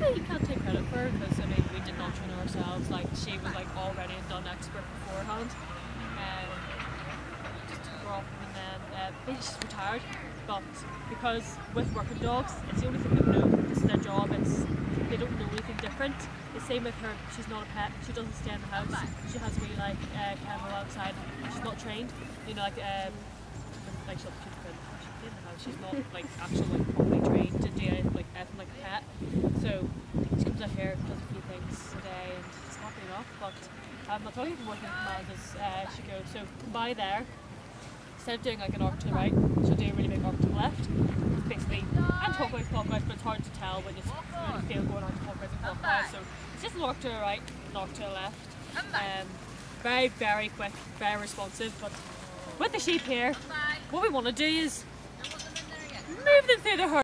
you can't take credit for because I mean we did not train ourselves. Like she was like already a done expert beforehand. Um, just her off and then uh, she's retired. But because with working dogs, it's the only thing they know. This is their job. It's they don't know anything different. The same with her. She's not a pet. She doesn't stay in the house. She has a wee like uh, kennel outside. She's not trained. You know, like um, like she'll keep in the house. She's not like actually like properly trained to do it like anything like a pet. So she comes out here, does a few things today, and it's happy enough. But I'll tell you more thing command as uh, she goes. So by there. Instead of doing like an arc to the right, she'll do a really big arc to the left. It's basically and clockwise, but it's hard to tell when you really feel going on clockwise and clockwise. So it's just an arc to the right, an arc to the left. Um, very, very quick, very responsive. But with the sheep here, what we want to do is move them through the herd.